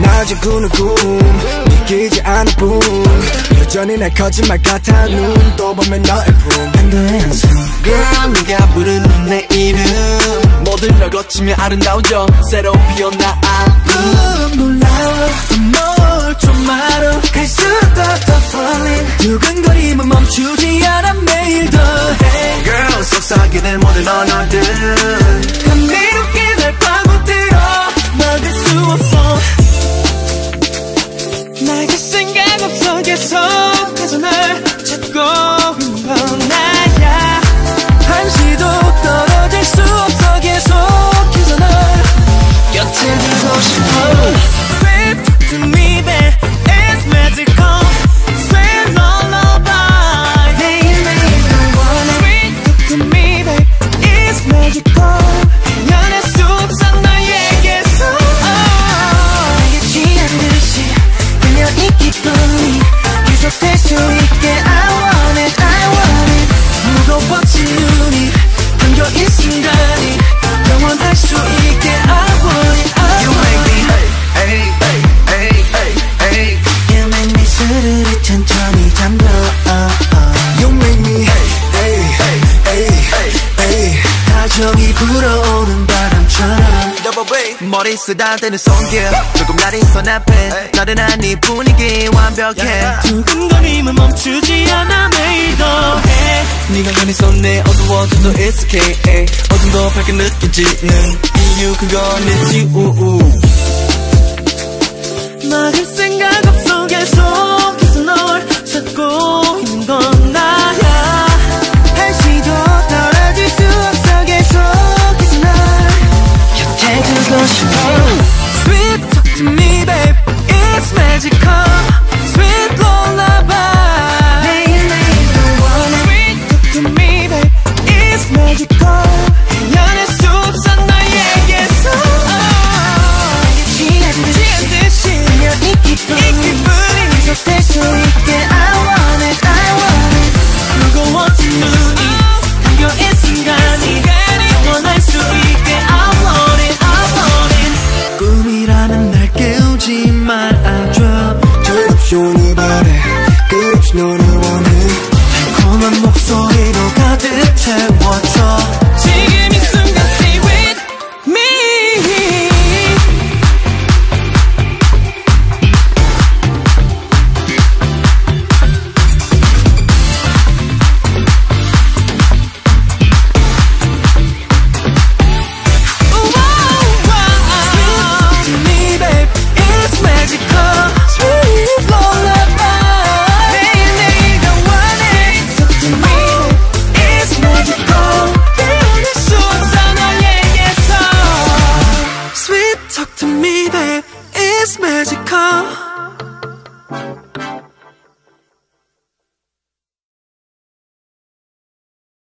낮에 꾸는 꿈 믿기지 않을 뿐 여전히 날 거짓말 같아 눈또 보면 너의 품. 안돼 항상 Girl 네가 부르는 내 이름. 모든 걸 거치며 아름다운 점 새로 피어나 아픔 놀라워 널좀 알아. 서 감정이 불어오는 바람처럼. 머리 쓰다대는 손길. 조금 날이 서앞에 나른한 이 분위기 완벽해. 두근거림은 멈추지 않아 매일 더해. 네가 가는 손에 어두워져도 it's okay 어둠도 밝게 느껴지는 이유. 그건 있지 우우. Sweet talk to me, babe. It's magical. Schöne Bade, gibt's nur